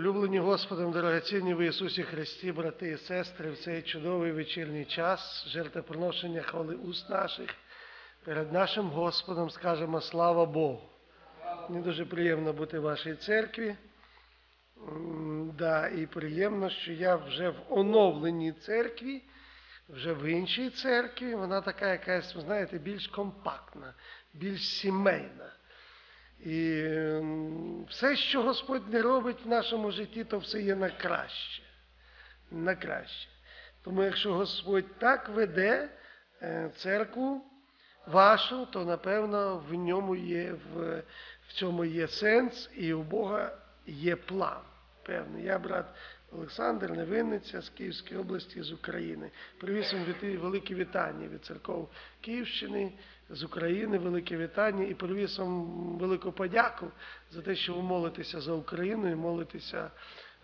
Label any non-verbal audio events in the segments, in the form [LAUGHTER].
Улюблені Господом, дорогоцінні в Ісусі Христі, брати і сестри, в цей чудовий вечірній час жертвоприношення хвали уст наших перед нашим Господом скажемо слава Богу. Мені дуже приємно бути в вашій церкві. Да, і приємно, що я вже в оновленій церкві, вже в іншій церкві. Вона така якась, ви знаєте, більш компактна, більш сімейна. І все, що Господь не робить в нашому житті, то все є на краще. На краще. Тому якщо Господь так веде е, церкву вашу, то напевно в ньому є, в, в цьому є сенс, і у Бога є план. Певний. Я брат Олександр Невинниця з Київської області, з України. Привіз вам віти- велике вітання від церков Київщини, з України, велике вітання і привіз вам велику подяку за те, що ви молитеся за Україну і молитеся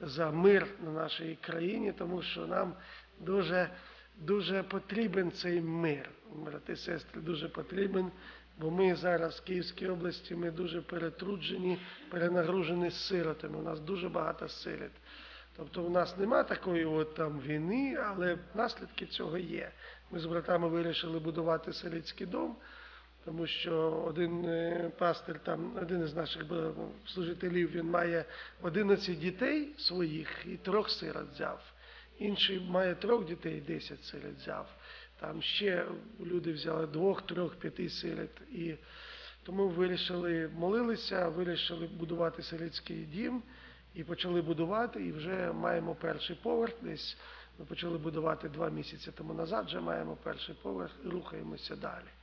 за мир на нашій країні, тому що нам дуже, дуже потрібен цей мир. Брати сестри, дуже потрібен, бо ми зараз в Київській області ми дуже перетруджені, перенагружені сиротами. У нас дуже багато сирот. Тобто у нас нема такої от там війни, але наслідки цього є. Ми з братами вирішили будувати селицький дом, тому що один е, пастир, там, один із наших служителів, він має 11 дітей своїх і трьох сирот взяв. Інший має трьох дітей, 10 сирот взяв. Там ще люди взяли двох, трьох, п'яти сирот. І тому вирішили, молилися, вирішили будувати селицький дім і почали будувати, і вже маємо перший поверх. Десь ми почали будувати два місяці тому назад, вже маємо перший поверх і рухаємося далі.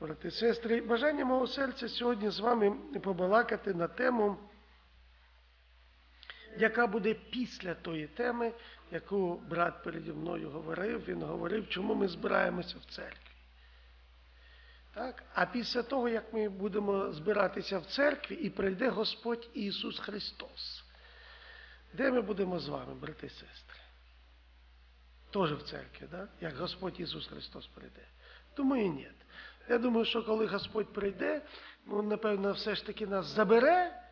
Брати і сестри, бажання мого серця сьогодні з вами побалакати на тему, яка буде після тої теми, яку брат переді мною говорив. Він говорив, чому ми збираємося в церкві. Так? А після того, як ми будемо збиратися в церкві, і прийде Господь Ісус Христос. Де ми будемо з вами, брати і сестри? Теж в церкві, да? як Господь Ісус Христос прийде. Думаю, ні. Я думаю, що коли Господь прийде, ну, напевно, все ж таки нас забере,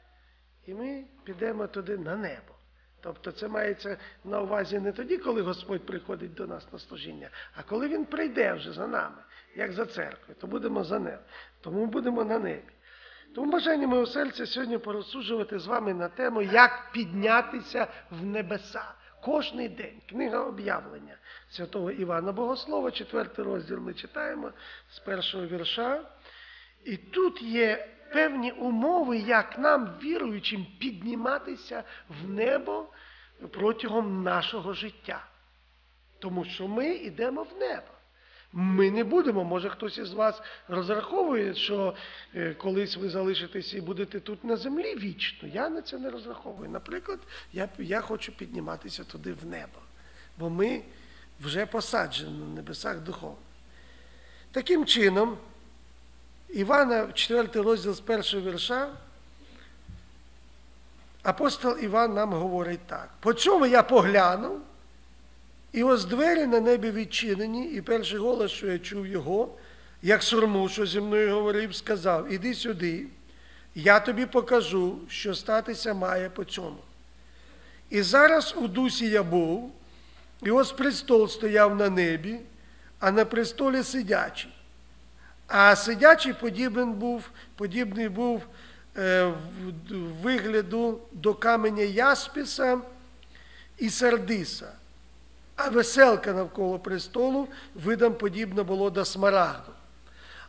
і ми підемо туди на небо. Тобто це мається на увазі не тоді, коли Господь приходить до нас на служіння, а коли Він прийде вже за нами, як за церквою, то будемо за ним. Тому будемо на небі. Тому бажання мого серця сьогодні порозсуджувати з вами на тему, як піднятися в небеса. Кожний день. Книга об'явлення святого Івана Богослова, четвертий розділ ми читаємо з першого вірша. І тут є певні умови, як нам, віруючим, підніматися в небо протягом нашого життя. Тому що ми йдемо в небо. Ми не будемо, може хтось із вас розраховує, що е, колись ви залишитеся і будете тут на землі вічно. Я на це не розраховую. Наприклад, я, я хочу підніматися туди в небо, бо ми вже посаджені на небесах духовно. Таким чином, Івана, 4 розділ з першого вірша, апостол Іван нам говорить так. По цьому я поглянув, і ось двері на небі відчинені, і перший голос, що я чув його, як сурму, що зі мною говорив, сказав: Іди сюди, я тобі покажу, що статися має по цьому. І зараз у дусі я був, і ось престол стояв на небі, а на престолі сидячий. А сидячий подібний був, подібний був е, вигляду до каменя Яспіса і Сардиса. А веселка навколо престолу видом подібна було до смарагду.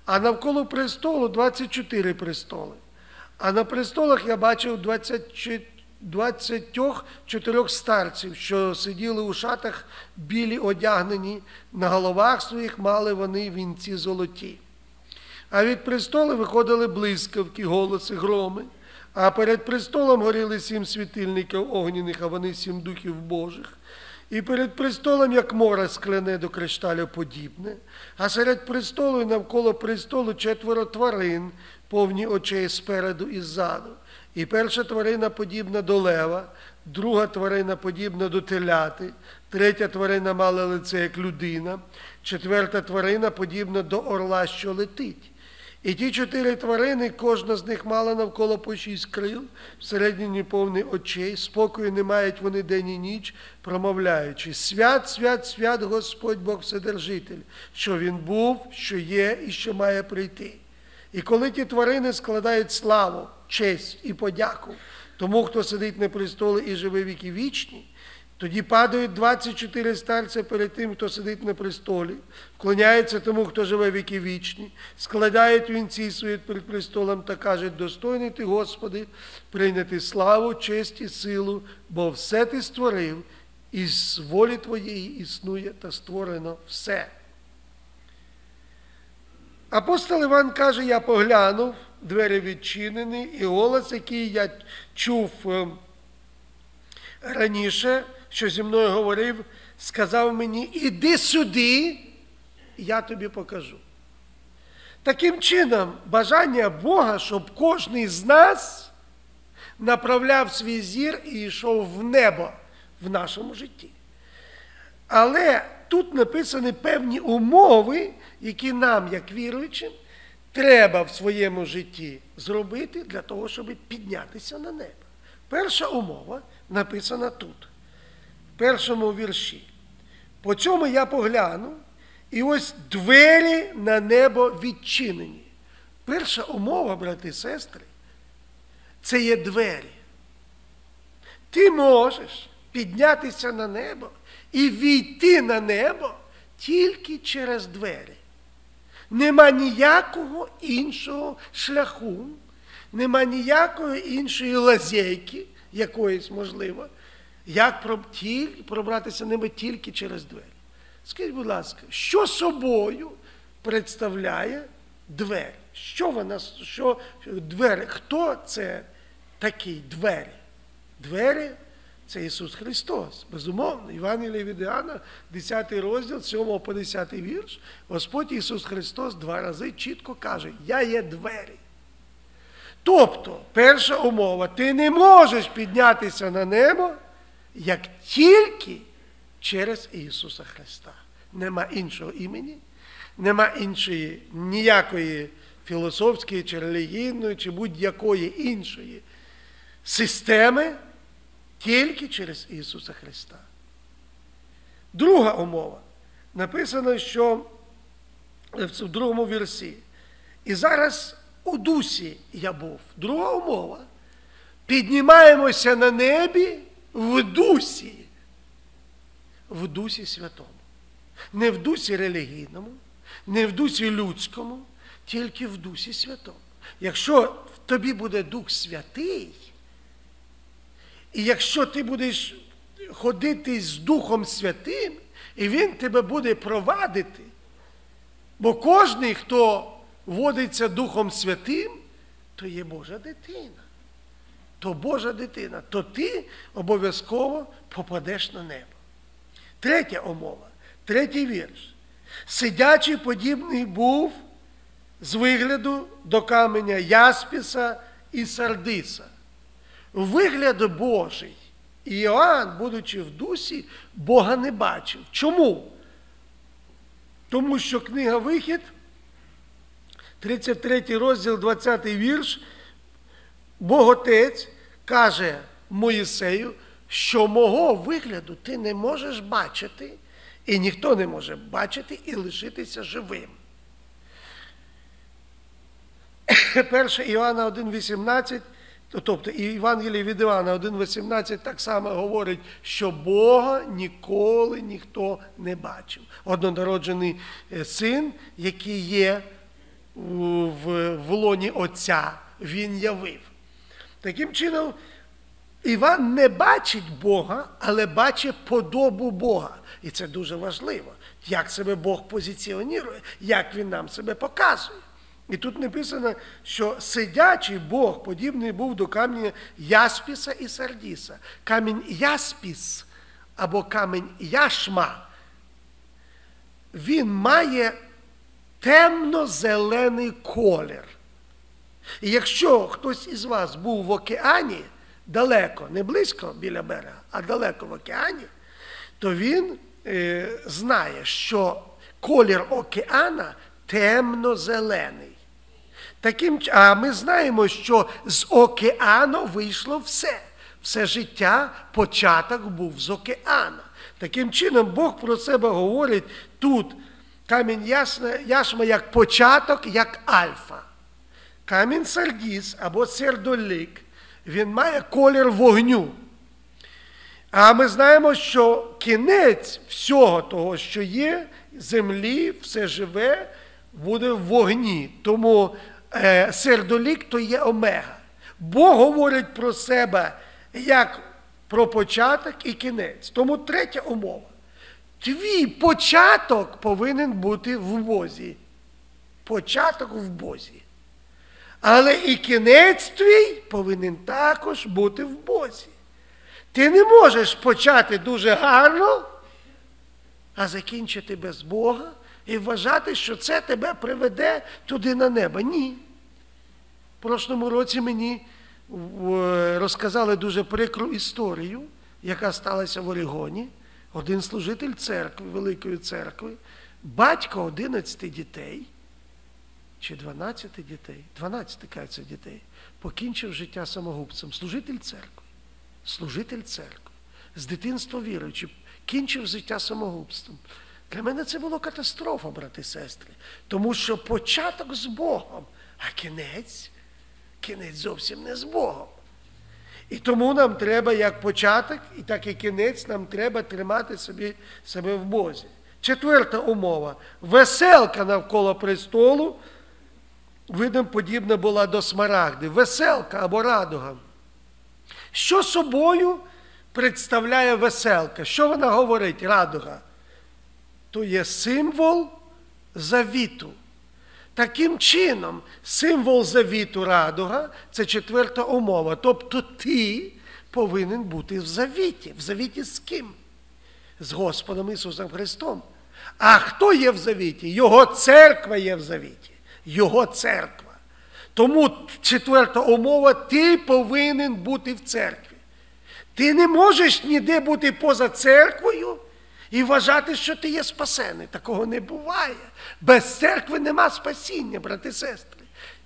А навколо престолу 24 престоли. А на престолах я бачив 24 24 старців, що сиділи у шатах білі одягнені, на головах своїх мали вони вінці золоті. А від престолу виходили блискавки, голоси, громи, а перед престолом горіли сім світильників огняних, а вони сім духів Божих. І перед престолом, як море скляне до кришталю подібне, а серед престолу і навколо престолу четверо тварин, повні очей спереду і ззаду. І перша тварина подібна до лева, друга тварина подібна до теляти, третя тварина мала лице як людина, четверта тварина подібна до орла, що летить. І ті чотири тварини, кожна з них мала навколо по шість крил, всередині повний очей, спокою не мають вони день і ніч, промовляючи: Свят, свят, свят, Господь Бог Вседержитель, що Він був, що є і що має прийти. І коли ті тварини складають славу, честь і подяку тому, хто сидить на престолі і живе віки вічні, тоді падають 24 старця перед тим, хто сидить на престолі, вклоняються тому, хто живе віки вічні, складають вінці свої перед престолом та кажуть, достойний ти, Господи, прийняти славу, честь і силу, бо все ти створив, і з волі Твоєї існує та створено все. Апостол Іван каже, я поглянув, двері відчинені, і голос, який я чув е, раніше, що зі мною говорив, сказав мені, іди сюди, я тобі покажу. Таким чином, бажання Бога, щоб кожен з нас направляв свій зір і йшов в небо в нашому житті. Але тут написані певні умови, які нам, як віруючим, треба в своєму житті зробити для того, щоб піднятися на небо. Перша умова написана тут, першому вірші. По цьому я погляну, і ось двері на небо відчинені. Перша умова, брати і сестри, це є двері. Ти можеш піднятися на небо і війти на небо тільки через двері. Нема ніякого іншого шляху, нема ніякої іншої лазейки, якоїсь можливо, як пробратися ними тільки через двері. Скажіть, будь ласка, що собою представляє двері? Що вона, що двері? Хто це такий двері? Двері це Ісус Христос. Безумовно, Євангелія від Іоанна, 10 розділ, 7 по 10 вірш, Господь Ісус Христос два рази чітко каже, Я є двері. Тобто, перша умова, ти не можеш піднятися на небо, як тільки через Ісуса Христа. Нема іншого імені, нема іншої ніякої філософської, чи релігійної, чи будь-якої іншої системи, тільки через Ісуса Христа. Друга умова. Написано, що в другому вірсі. І зараз у дусі я був. Друга умова. Піднімаємося на небі в дусі. В дусі святому. Не в дусі релігійному, не в дусі людському, тільки в дусі святому. Якщо в тобі буде Дух Святий, і якщо ти будеш ходити з Духом Святим, і Він тебе буде провадити, бо кожний, хто водиться Духом Святим, то є Божа дитина. То Божа дитина, то ти обов'язково попадеш на небо. Третя умова, третій вірш. Сидячий подібний був з вигляду до каменя Яспіса і Сардиса. Вигляд Божий. І Іоанн, будучи в дусі, Бога не бачив. Чому? Тому що книга Вихід, 33 розділ, 20 вірш, Бог Отець каже Моїсею, що мого вигляду ти не можеш бачити, і ніхто не може бачити і лишитися живим. [COUGHS] 1 Іоанна 1,18, тобто і від Івана 1,18 так само говорить, що Бога ніколи ніхто не бачив. Однонароджений е, син, який є в лоні Отця, він явив. Таким чином, Іван не бачить Бога, але бачить подобу Бога. І це дуже важливо, як себе Бог позиціонує, як Він нам себе показує. І тут написано, що сидячий Бог подібний був до каменя Яспіса і Сардіса. Камінь Яспіс або камінь Яшма, він має темно-зелений колір. І якщо хтось із вас був в океані, далеко, не близько біля берега, а далеко в океані, то він е, знає, що колір океана темно-зелений. Таким, а ми знаємо, що з океану вийшло все. Все життя, початок був з океана. Таким чином, Бог про себе говорить тут камінь ясна, яшма як початок, як альфа. Камінь сардіс або сердолік, він має колір вогню. А ми знаємо, що кінець всього того, що є, землі, все живе, буде в вогні. Тому е, сердолік то є омега. Бог говорить про себе як про початок і кінець. Тому третя умова. Твій початок повинен бути в Бозі. Початок в Бозі. Але і кінець твій повинен також бути в Бозі. Ти не можеш почати дуже гарно, а закінчити без Бога і вважати, що це тебе приведе туди на небо. Ні. В прошлому році мені розказали дуже прикру історію, яка сталася в Орігоні. Один служитель церкви, Великої церкви, батько 11 дітей, чи 12 дітей, 12, кажеться, дітей, покінчив життя самогубцем, служитель церкви служитель церкви, з дитинства віруючи, кінчив життя самогубством. Для мене це була катастрофа, брати і сестри, тому що початок з Богом, а кінець, кінець зовсім не з Богом. І тому нам треба як початок, і так і кінець, нам треба тримати собі, себе в Бозі. Четверта умова. Веселка навколо престолу, видом подібна була до смарагди. Веселка або радуга. Що собою представляє веселка? Що вона говорить, радуга? То є символ завіту. Таким чином, символ завіту радуга це четверта умова. Тобто ти повинен бути в завіті. В завіті з ким? З Господом Ісусом Христом. А хто є в завіті? Його церква є в завіті. Його церква. Тому четверта умова, ти повинен бути в церкві. Ти не можеш ніде бути поза церквою і вважати, що ти є спасений. Такого не буває. Без церкви нема спасіння, брати і сестри.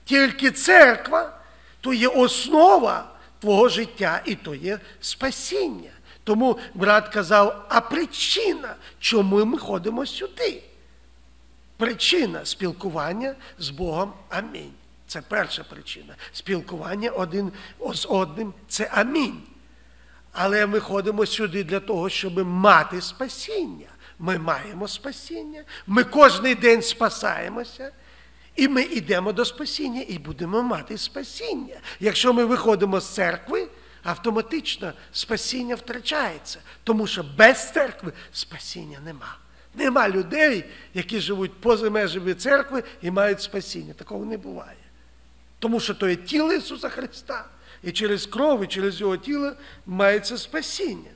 Тільки церква то є основа твого життя і то є спасіння. Тому брат казав, а причина, чому ми ходимо сюди? Причина спілкування з Богом. Амінь. Це перша причина. Спілкування один з одним це амінь. Але ми ходимо сюди для того, щоб мати спасіння. Ми маємо спасіння, ми кожен день спасаємося, і ми йдемо до спасіння і будемо мати спасіння. Якщо ми виходимо з церкви, автоматично спасіння втрачається, тому що без церкви спасіння нема. Нема людей, які живуть поза межами церкви і мають спасіння. Такого не буває. Тому що то є тіло Ісуса Христа. І через кров, і через Його тіло мається спасіння.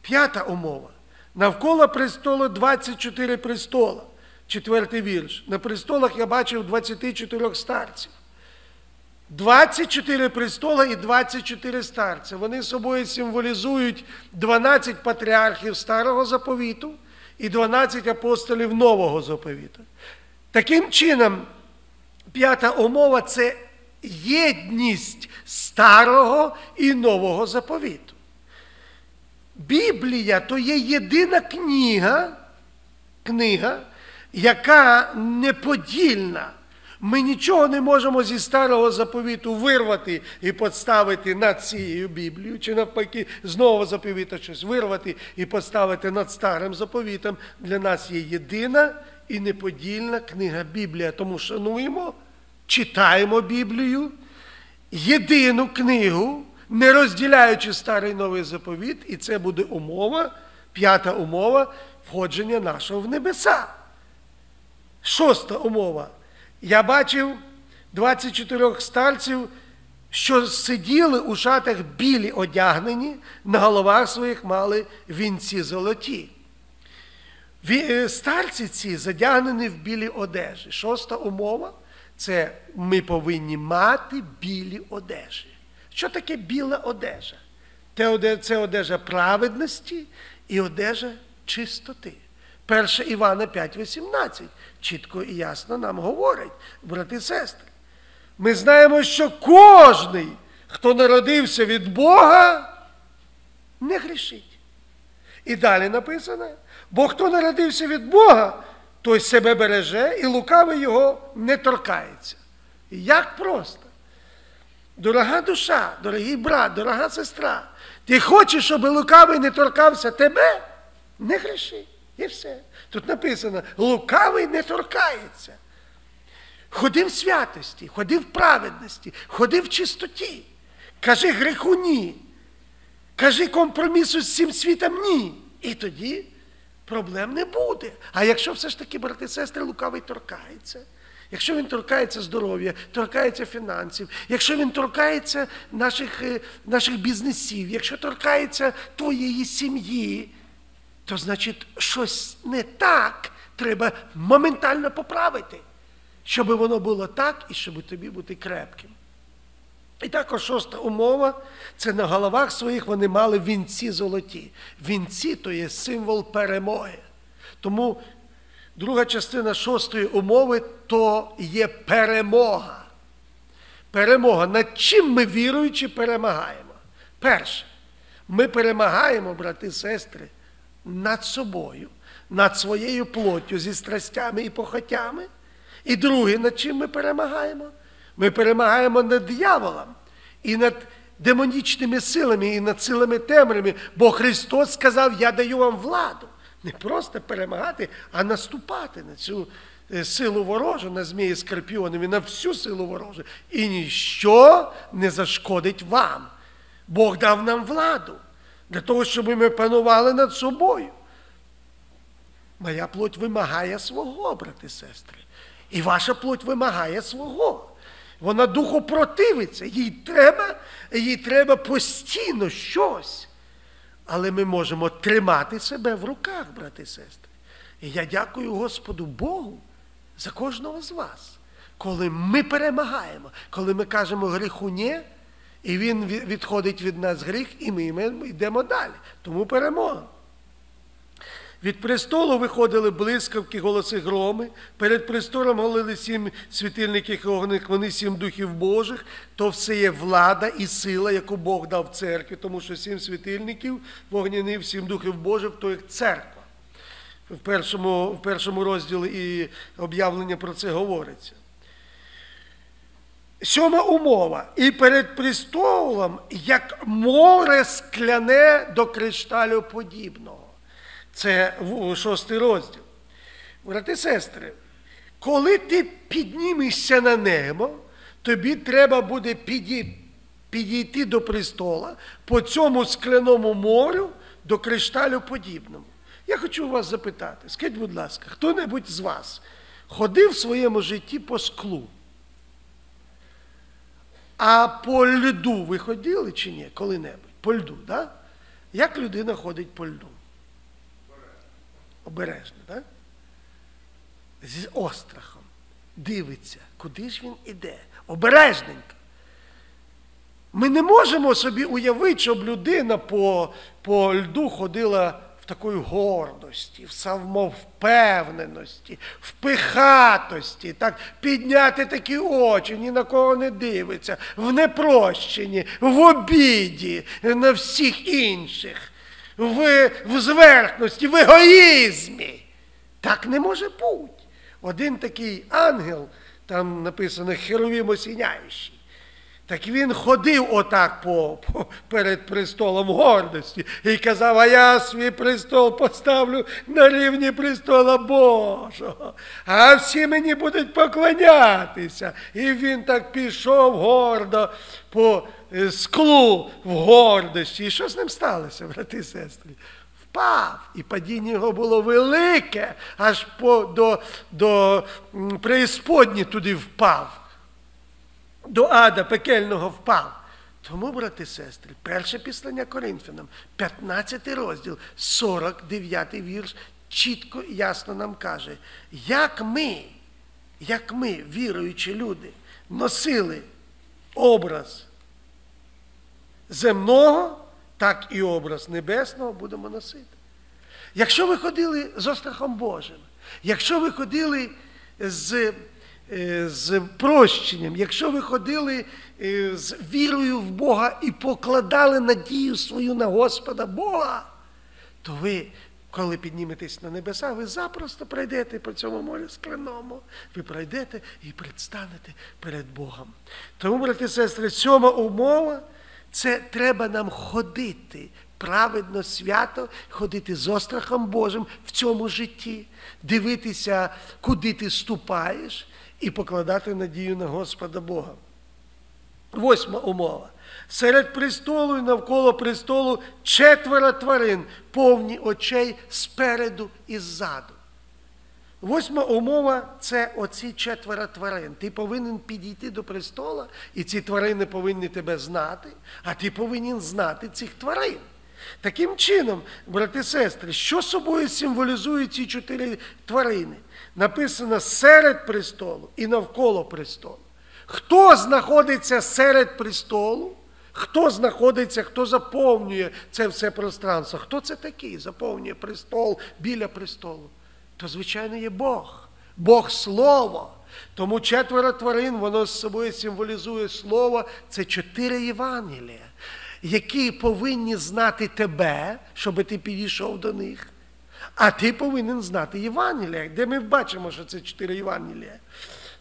П'ята умова. Навколо престолу 24 престола. Четвертий вірш. На престолах я бачив 24 старців. 24 престола і 24 старця. Вони собою символізують 12 патріархів Старого заповіту і 12 апостолів Нового заповіту. Таким чином, п'ята умова це єдність старого і нового заповіту. Біблія то є єдина книга, книга, яка неподільна. Ми нічого не можемо зі старого заповіту вирвати і поставити над цією Біблією, чи навпаки, з нового заповіту щось вирвати і поставити над старим заповітом. Для нас є єдина і неподільна книга Біблія. Тому шануємо, читаємо Біблію, єдину книгу, не розділяючи старий новий заповіт, і це буде умова, п'ята умова входження нашого в небеса. Шоста умова. Я бачив 24 старців, що сиділи у шатах білі одягнені, на головах своїх мали вінці золоті. Е, Старці ці задягнені в білі одежі. Шоста умова це ми повинні мати білі одежі. Що таке біла одежа? Це одежа праведності і одежа чистоти. 1 Івана 5,18 чітко і ясно нам говорить, брати і сестри. ми знаємо, що кожний, хто народився від Бога, не грішить. І далі написано, бо хто народився від Бога, той себе береже і лукавий його не торкається. Як просто. Дорога душа, дорогий брат, дорога сестра, ти хочеш, щоб лукавий не торкався тебе? Не гріши. І все. Тут написано, лукавий не торкається. Ходи в святості, ходи в праведності, ходи в чистоті. Кажи греху ні. Кажи компромісу з цим світом ні. І тоді проблем не буде. А якщо все ж таки, брати і сестри, лукавий торкається, якщо він торкається здоров'я, торкається фінансів, якщо він торкається наших, е, наших бізнесів, якщо торкається твоєї сім'ї, то значить щось не так треба моментально поправити, щоб воно було так і щоб тобі бути крепким. І також шоста умова це на головах своїх вони мали вінці золоті. Вінці то є символ перемоги. Тому друга частина шостої умови то є перемога. Перемога. Над чим ми віруючи перемагаємо? Перше, ми перемагаємо, брати і сестри, над собою, над своєю плоттю зі страстями і похотями. І друге, над чим ми перемагаємо? Ми перемагаємо над дияволом і над демонічними силами, і над силами темрями, бо Христос сказав, я даю вам владу. Не просто перемагати, а наступати на цю е, силу ворожу, на змії скорпіонів і на всю силу ворожу. І ніщо не зашкодить вам. Бог дав нам владу для того, щоб ми панували над собою. Моя плоть вимагає свого, брати сестри. І ваша плоть вимагає свого. Вона духу противиться, їй треба, їй треба постійно щось. Але ми можемо тримати себе в руках, брати і сестри. І я дякую Господу Богу за кожного з вас. Коли ми перемагаємо, коли ми кажемо гріху ні, і він відходить від нас гріх, і ми йдемо далі. Тому перемога. Від престолу виходили блискавки, голоси громи, перед престолом голили сім світильників огних, вони сім духів Божих, то все є влада і сила, яку Бог дав церкві, тому що сім світильників вогняних, сім духів Божих, то їх церква. В першому, в першому розділі і об'явлення про це говориться. Сьома умова. І перед престолом, як море скляне до кришталю подібного. Це шостий розділ. Брати сестри, коли ти піднімешся на небо, тобі треба буде підійти до престола по цьому скляному морю до кришталю подібному. Я хочу вас запитати, скажіть, будь ласка, хто-небудь з вас ходив в своєму житті по склу? А по льду ви ходили чи ні? Коли-небудь? По льду, так? Да? Як людина ходить по льду? обережно, так? з острахом дивиться, куди ж він іде. Обережненько. Ми не можемо собі уявити, щоб людина по по льду ходила такої гордості, в самовпевненості, в пихатості, так, підняти такі очі, ні на кого не дивиться, в непрощенні, в обіді на всіх інших в, в зверхності, в егоїзмі. Так не може бути. Один такий ангел, там написано Херовім осіняючий, так він ходив отак по, по, перед престолом гордості і казав, а я свій престол поставлю на рівні престола Божого, а всі мені будуть поклонятися. І він так пішов гордо по Е, склу в гордості. І що з ним сталося, брати і сестри? Впав, і падіння його було велике, аж по, до до преісподні туди впав, до ада пекельного впав. Тому, брати і сестри, перше післання Коринфянам, 15 розділ, 49 вірш, чітко і ясно нам каже, як ми, як ми, віруючі люди, носили образ земного, так і образ небесного будемо носити. Якщо ви ходили з острахом Божим, якщо ви ходили з з прощенням, якщо ви ходили е, з вірою в Бога і покладали надію свою на Господа Бога, то ви, коли підніметесь на небеса, ви запросто пройдете по цьому морю скляному. Ви пройдете і предстанете перед Богом. Тому, брати і сестри, сьома умова це треба нам ходити праведно, свято, ходити з острахом Божим в цьому житті, дивитися, куди ти ступаєш, і покладати надію на Господа Бога. Восьма умова. Серед престолу і навколо престолу четверо тварин, повні очей спереду і ззаду. Восьма умова це оці четверо тварин. Ти повинен підійти до престола, і ці тварини повинні тебе знати, а ти повинен знати цих тварин. Таким чином, брати і сестри, що собою символізують ці чотири тварини? Написано серед престолу і навколо престолу. Хто знаходиться серед престолу? Хто знаходиться, хто заповнює це все пространство? Хто це такий? Заповнює престол біля престолу? То, звичайно, є Бог, Бог Слово. Тому четверо тварин, воно з собою символізує слово, це чотири Євангелія, які повинні знати тебе, щоб ти підійшов до них. А ти повинен знати Євангелія, де ми бачимо, що це чотири Євангелія.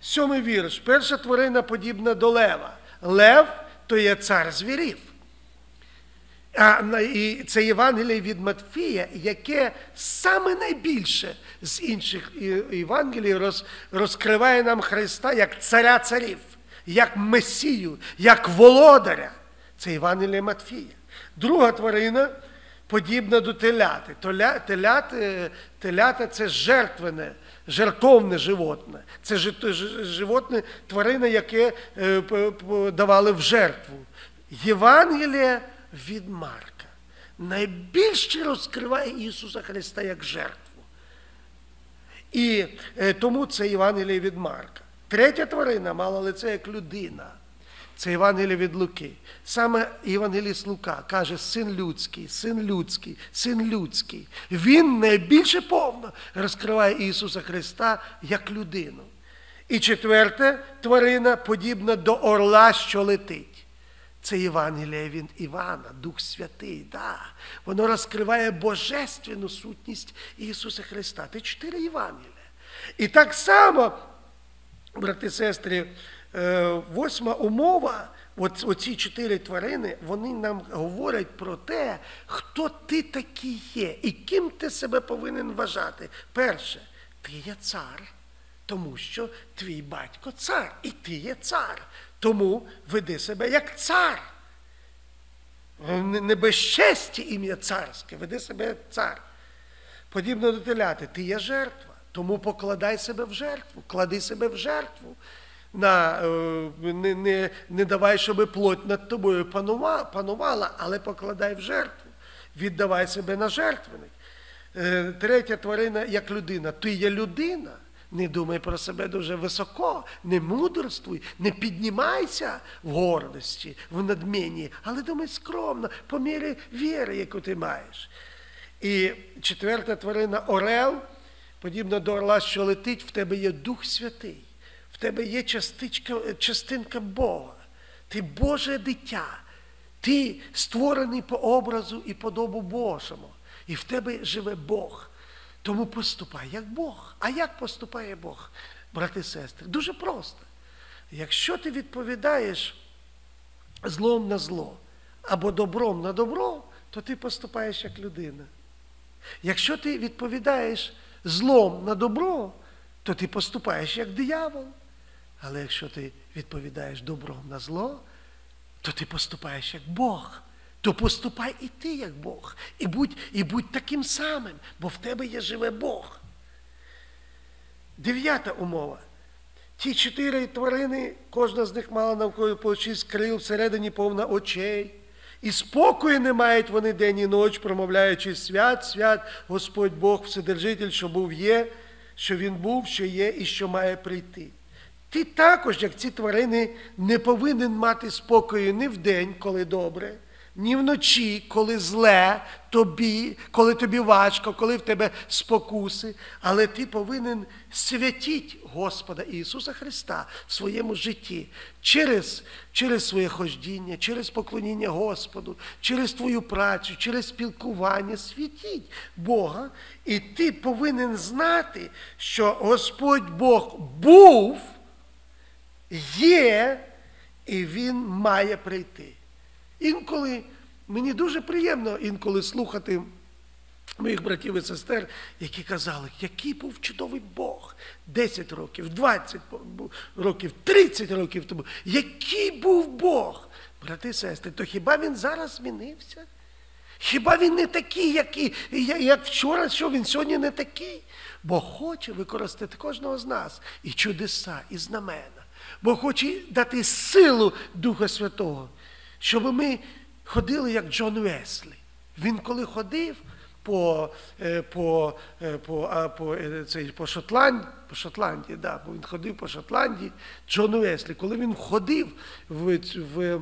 Сьомий вірш. Перша тварина подібна до лева. Лев то є цар звірів. А, і це Євангеліє від Матфія, яке саме найбільше з інших Євангелій роз, розкриває нам Христа як царя царів, як Месію, як володаря. Це Євангеліє Матфія. Друга тварина подібна до теляти. Теля, теляти, телята це жертвене, жертовне животне. Це животне, тварина, яке е, давали в жертву. Євангеліє від Марка найбільше розкриває Ісуса Христа як жертву. І е, тому це Євангеліє від Марка. Третя тварина мала лице як людина. Це Євангеліє від Луки. Саме Євангеліст Лука каже, син людський, син людський, син людський. Він найбільше повно розкриває Ісуса Христа як людину. І четверте тварина подібна до орла, що летить. Це Євангеліє від Івана, Дух Святий. Да. Воно розкриває божественну сутність Ісуса Христа. Це чотири Євангелія. І так само, брати і сестри, восьма умова, оці чотири тварини, вони нам говорять про те, хто ти такий є і ким ти себе повинен вважати. Перше, ти є цар, тому що твій батько цар, і ти є цар. Тому веди себе як цар. Не без честі ім'я царське, веди себе як цар. Подібно до теляти, ти є жертва, тому покладай себе в жертву, клади себе в жертву. На, е, Не не, не давай, щоб плоть над тобою панувала, але покладай в жертву. Віддавай себе на жертвенник. Е, третя тварина як людина. Ти є людина. Не думай про себе дуже високо, не мудрствуй, не піднімайся в гордості, в надмінні, але думай скромно, по мірі віри, яку ти маєш. І четверта тварина Орел, подібно до орла, що летить, в тебе є Дух Святий, в тебе є частичка, частинка Бога, ти Боже дитя, ти створений по образу і подобу Божому, і в тебе живе Бог. Тому поступай як Бог. А як поступає Бог, брати і сестри? Дуже просто. Якщо ти відповідаєш злом на зло або добром на добро, то ти поступаєш як людина. Якщо ти відповідаєш злом на добро, то ти поступаєш як диявол. Але якщо ти відповідаєш добром на зло, то ти поступаєш як Бог то поступай і ти, як Бог, і будь і будь таким самим, бо в тебе є живе Бог. Дев'ята умова. Ті чотири тварини, кожна з них мала навколо по шість крил, всередині повна очей. І спокою не мають вони день і ніч, промовляючи свят, свят, Господь Бог, Вседержитель, що був є, що Він був, що є і що має прийти. Ти також, як ці тварини, не повинен мати спокою ні в день, коли добре, ні вночі, коли зле тобі, коли тобі важко, коли в тебе спокуси, але ти повинен святіть Господа Ісуса Христа в своєму житті через, через своє хождіння, через поклоніння Господу, через твою працю, через спілкування. Святіть Бога, і ти повинен знати, що Господь Бог був, є, і Він має прийти. Інколи мені дуже приємно інколи слухати моїх братів і сестер, які казали, який був чудовий Бог 10 років, 20 років, 30 років тому. Який був Бог? Брати і сестри, то хіба він зараз змінився? Хіба він не такий, як, і, як вчора, що він сьогодні не такий? Бог хоче використати кожного з нас і чудеса, і знамена. Бог хоче дати силу Духа Святого щоб ми ходили, як Джон Веслі. Він коли ходив по е, по, е, по, по, е, цей, по Шотландії, по Шотландії, да, він ходив по Шотландії, Джон Веслі, коли він ходив в, в,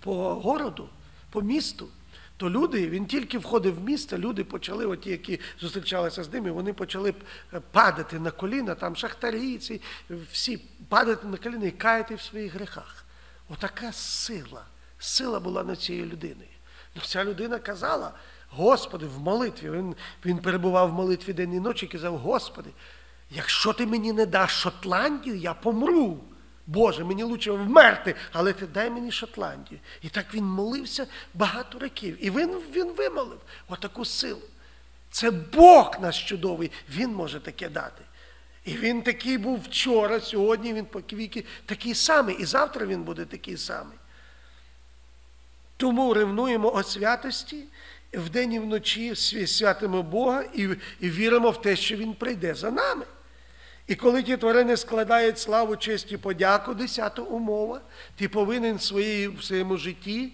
по городу, по місту, то люди, він тільки входив в місто, люди почали, оті, які зустрічалися з ними, вони почали падати на коліна, там шахтарі, ці, всі падати на коліна і каяти в своїх грехах. Отака сила, сила була над цією людиною. Ну, Ця людина казала, Господи, в молитві. Він він перебував в молитві день і ночі і казав, Господи, якщо ти мені не даш Шотландію, я помру. Боже, мені лучше вмерти, але ти дай мені Шотландію. І так він молився багато років. І він він вимолив отаку силу. Це Бог наш чудовий, Він може таке дати. І він такий був вчора, сьогодні він по віки такий самий, і завтра він буде такий самий. Тому ревнуємо о святості, вдень і вночі святимо Бога і, і віримо в те, що Він прийде за нами. І коли ті тварини складають славу, честь і подяку, десята умова, ти повинен в, своєму житті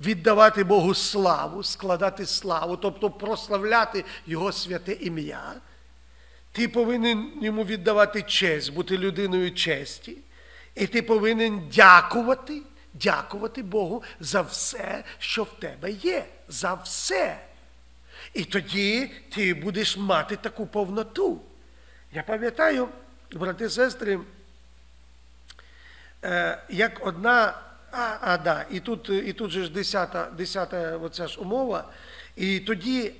віддавати Богу славу, складати славу, тобто прославляти Його святе ім'я. Ти повинен йому віддавати честь, бути людиною честі, і ти повинен дякувати, дякувати Богу за все, що в тебе є. За все. І тоді ти будеш мати таку повноту. Я пам'ятаю, брати сестри, е, як одна, а, а да, і тут і тут же ж десята, десята оця ж умова, і тоді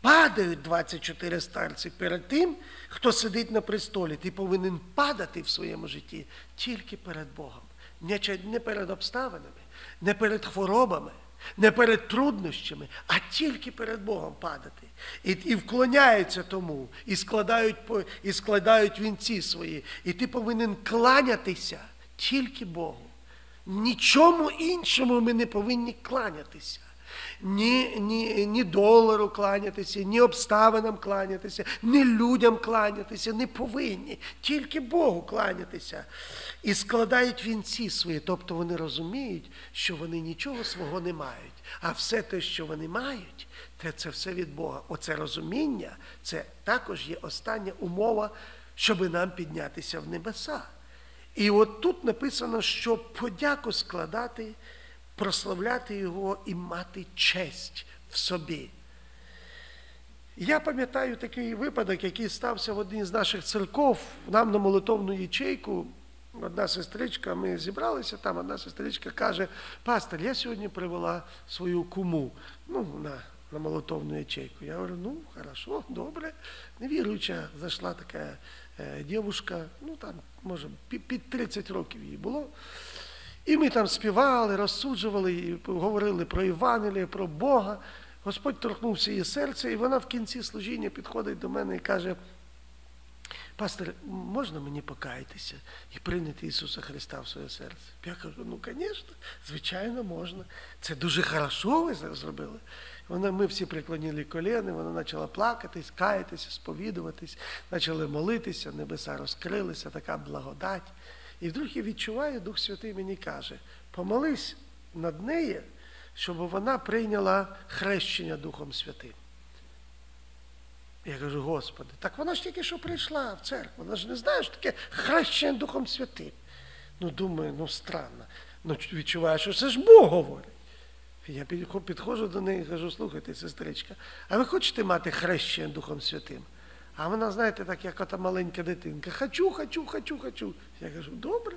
падають 24 старці перед тим, хто сидить на престолі. Ти повинен падати в своєму житті тільки перед Богом. Не перед обставинами, не перед хворобами, не перед труднощами, а тільки перед Богом падати. І і вклоняються тому, і складають і складають вінці свої. І ти повинен кланятися тільки Богу. Нічому іншому ми не повинні кланятися ні ні, ні долару кланятися, ні обставинам кланятися, ні людям кланятися, не повинні, тільки Богу кланятися. І складають вінці свої, тобто вони розуміють, що вони нічого свого не мають. А все те, що вони мають, те це все від Бога. Оце розуміння, це також є остання умова, щоб нам піднятися в небеса. І от тут написано, що подяку складати прославляти Його і мати честь в собі. Я пам'ятаю такий випадок, який стався в одній з наших церков, нам на молитовну ячейку. Одна сестричка, ми зібралися там, одна сестричка каже, пастор, я сьогодні привела свою куму ну, на на молотовну ячейку. Я говорю, ну, хорошо, добре. Невіруюча, зайшла така е, дівушка, ну там, може, під 30 років їй було. І ми там співали, розсуджували, і говорили про Євангеліє, про Бога. Господь торкнувся її серце, і вона в кінці служіння підходить до мене і каже, пастор, можна мені покаятися і прийняти Ісуса Христа в своє серце? Я кажу, ну, звісно, звичайно, можна. Це дуже хорошо ви зробили. Вона, Ми всі приклоніли коліни, вона почала плакатись, каятися, сповідуватись, почали молитися, небеса розкрилися, така благодать. І вдруг я відчуваю, Дух Святий мені каже, помолись над нею, щоб вона прийняла хрещення Духом Святим. Я кажу, Господи, так вона ж тільки що прийшла в церкву, вона ж не знає, що таке хрещення Духом Святим. Ну, думаю, ну странно. Ну, відчуваю, що це ж Бог говорить. Я підходжу до неї і кажу, слухайте, сестричка, а ви хочете мати хрещення Духом Святим? А вона, знаєте, так, як ота маленька дитинка. Хочу, хочу, хочу, хочу. Я кажу, добре.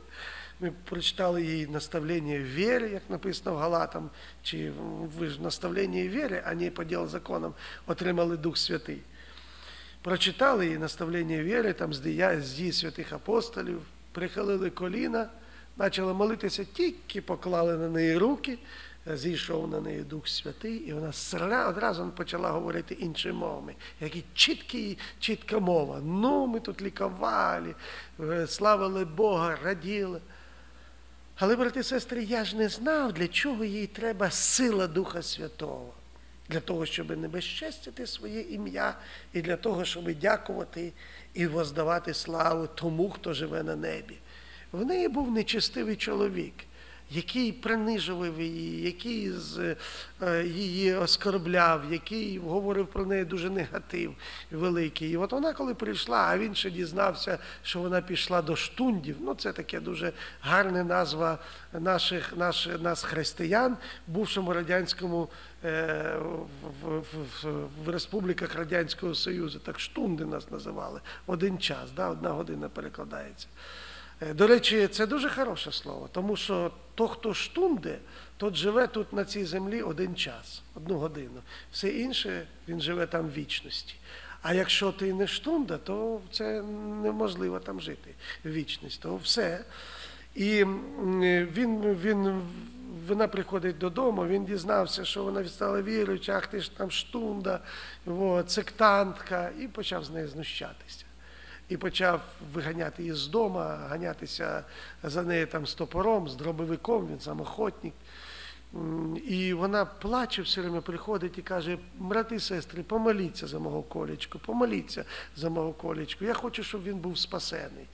Ми прочитали їй наставлення в вірі, як написано в Галатам, чи ви ж наставлення в вірі, а не по ділу законам, отримали Дух Святий. Прочитали її наставлення віри, там з дій святих апостолів, прихилили коліна, почали молитися, тільки поклали на неї руки, зійшов на неї Дух Святий, і вона одразу почала говорити іншими мовами, які чіткі, чітка мова. Ну, ми тут лікували, е, славили Бога, раділи. Але, брати і сестри, я ж не знав, для чого їй треба сила Духа Святого. Для того, щоб не безчестити своє ім'я, і для того, щоб дякувати і воздавати славу тому, хто живе на небі. В неї був нечестивий чоловік, який принижував її, який з, е, її оскорбляв, який говорив про неї дуже негатив великий. І от вона, коли прийшла, а він ще дізнався, що вона пішла до штундів. Ну, це таке дуже гарна назва наших, наш, нас християн, бувшому радянському е, в, в, в, в республіках Радянського Союзу. Так штунди нас називали. Один час, да, одна година перекладається. Е, До речі, це дуже хороше слово, тому що то, хто штунде, тот живе тут на цій землі один час, одну годину. Все інше він живе там в вічності. А якщо ти не штунда, то це неможливо там жити в вічність. То все. І він, він, вона приходить додому, він дізнався, що вона стала віруюча, ах ти ж там штунда, от, сектантка, і почав з нею знущатися і почав виганяти її з дому, ганятися за нею там з топором, з дробовиком, він сам охотник. І вона плаче все время, приходить і каже: брати сестри, помоліться за мого колечку, помоліться за мого колечку. Я хочу, щоб він був спасений.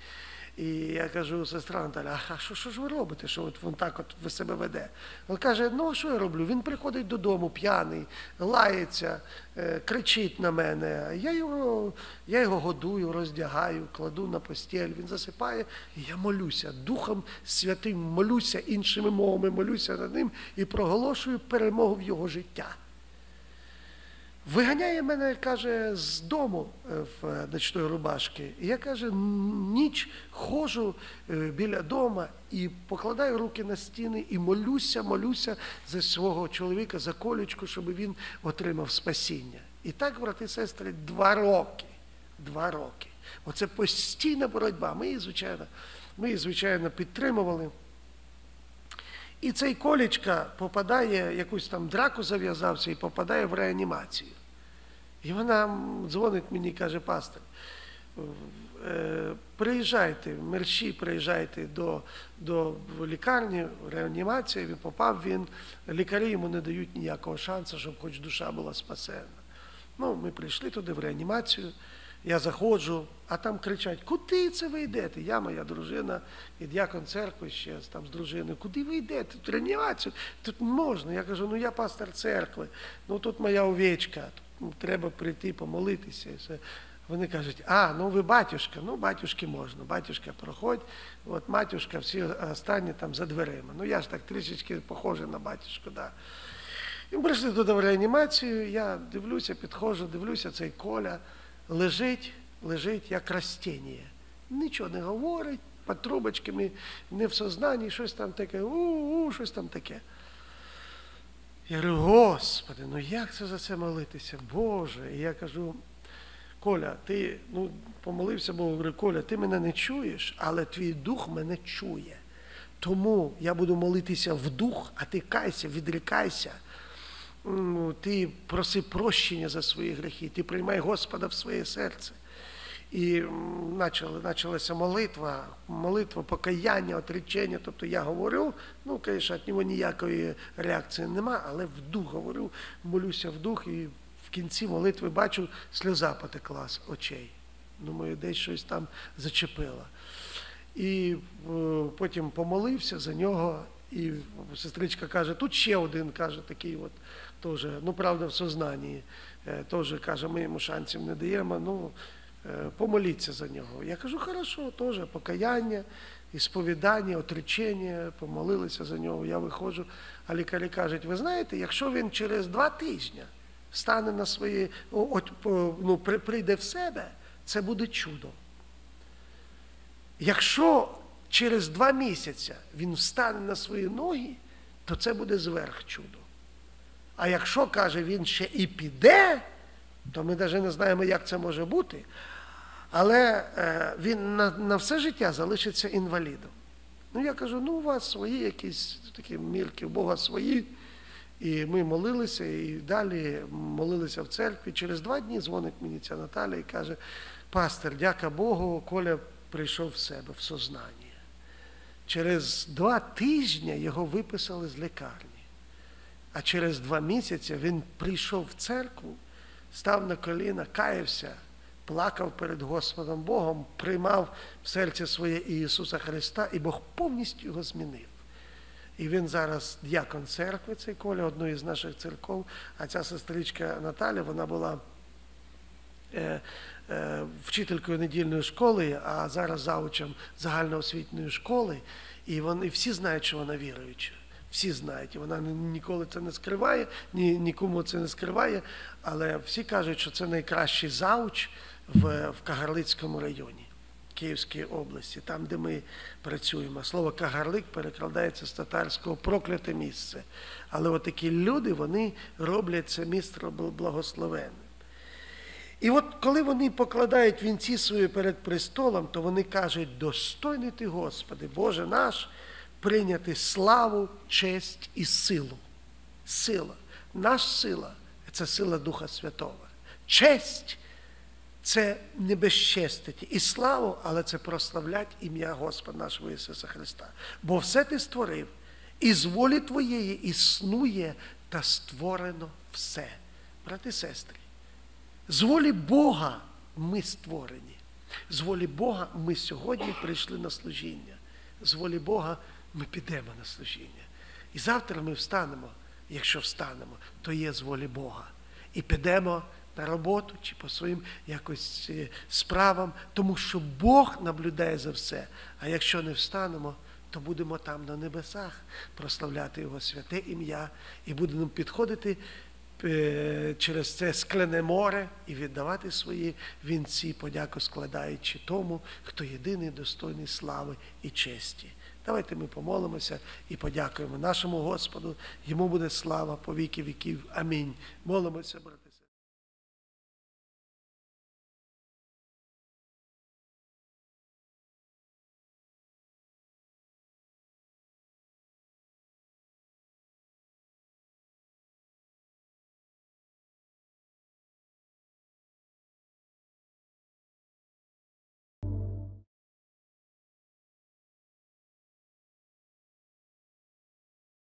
І я кажу, сестра Наталя, а що, що ж ви робите, що от він так от ви себе веде? Він каже, ну а що я роблю? Він приходить додому п'яний, лається, е, кричить на мене. Я його, я його годую, роздягаю, кладу на постіль, він засипає, і я молюся. Духом Святим молюся іншими мовами, молюся над ним і проголошую перемогу в його життя. Виганяє мене, каже, з дому е, в ночної рубашки. І я каже, ніч ходжу е, біля дома і покладаю руки на стіни і молюся, молюся за свого чоловіка, за колючку, щоб він отримав спасіння. І так, брати і сестри, два роки. Два роки. Оце постійна боротьба. Ми її, звичайно, ми її, звичайно, підтримували. І цей колечка попадає, якусь там драку зав'язався і попадає в реанімацію. І вона дзвонить мені і каже, пастор, е, приїжджайте, мерщі приїжджайте до, до лікарні, в реанімацію, він попав він, лікарі йому не дають ніякого шансу, щоб хоч душа була спасена. Ну, ми прийшли туди в реанімацію, я заходжу, а там кричать, куди це ви йдете? Я, моя дружина і дякон церкви ще там з дружиною, куди ви йдете? Тут реанімацію, тут можна. Я кажу, ну я пастор церкви, ну тут моя овечка, тут треба прийти помолитися. І все. Вони кажуть, а, ну ви батюшка, ну батюшки можна, батюшка проходь, от матюшка, всі останні там за дверима. Ну я ж так трішечки похожий на батюшку, да. І ми прийшли туди в реанімацію, я дивлюся, підходжу, дивлюся, цей коля лежить, лежить як растіння. Нічого не говорить, під трубочками, не в сознанні, щось там таке, у-у, щось там таке. Я говорю, Господи, ну як це за це молитися? Боже. І я кажу, Коля, ти ну, помолився Богу, говорю, Коля, ти мене не чуєш, але твій дух мене чує. Тому я буду молитися в дух, а ти кайся, відрікайся. М, Ти проси прощення за свої гріхи, ти приймай Господа в своє серце. І почалася молитва, молитва, покаяння, отречення. Тобто я говорю, ну, звісно, від нього ніякої реакції нема, але в дух говорю, молюся в дух, і в кінці молитви бачу, сльоза потекла з очей. Думаю, десь щось там зачепило. І е, потім помолився за нього, і сестричка каже, тут ще один, каже, такий от теж, ну правда, в сознанні, е, теж каже, ми йому шансів не даємо, ну е, помоліться за нього. Я кажу, хорошо, теж покаяння, ісповідання, отречення, помолилися за нього, я виходжу, а лікарі кажуть, ви знаєте, якщо він через два тижні стане на свої, от, ну, прийде в себе, це буде чудо. Якщо через два місяці він встане на свої ноги, то це буде зверх чудо. А якщо, каже, він ще і піде, то ми навіть не знаємо, як це може бути. Але е, він на, на все життя залишиться інвалідом. Ну, я кажу, ну у вас свої якісь такі мірки, у Бога свої. І ми молилися, і далі молилися в церкві. Через два дні дзвонить мені ця Наталя і каже, пастор, дяка Богу, Коля прийшов в себе, в сознання. Через два тижні його виписали з лікарні. А через два місяці він прийшов в церкву, став на коліна, каявся, плакав перед Господом Богом, приймав в серце своє Ісуса Христа, і Бог повністю його змінив. І він зараз діакон церкви, цей Коля, одної з наших церков, а ця сестричка Наталя, вона була е, вчителькою недільної школи, а зараз заучем загальноосвітньої школи. І вони всі знають, що вона віруюча. Всі знають, і вона ніколи це не скриває, ні, нікому це не скриває, але всі кажуть, що це найкращий зауч в, в Кагарлицькому районі Київської області, там, де ми працюємо. Слово Кагарлик перекладається з татарського прокляте місце. Але от такі люди, вони роблять це місце благословенним. І от коли вони покладають вінці свої перед престолом, то вони кажуть, достойний ти, Господи, Боже наш, прийняти славу, честь і силу. Сила. Наш сила це сила Духа Святого. Честь це не безчестити і славу, але це прославлять ім'я Господа нашого Ісуса Христа. Бо все ти створив, і з волі Твоєї існує та створено все. Брати і сестри, з волі Бога ми створені. З волі Бога ми сьогодні прийшли на служіння. З волі Бога ми підемо на служіння. І завтра ми встанемо, якщо встанемо, то є з волі Бога. І підемо на роботу чи по своїм якось е, справам, тому що Бог наблюдає за все. А якщо не встанемо, то будемо там на небесах прославляти Його святе ім'я і будемо підходити через це скляне море і віддавати свої вінці, подяку складаючи тому, хто єдиний достойний слави і честі. Давайте ми помолимося і подякуємо нашому Господу. Йому буде слава по віки віків. Амінь. Молимося, брати.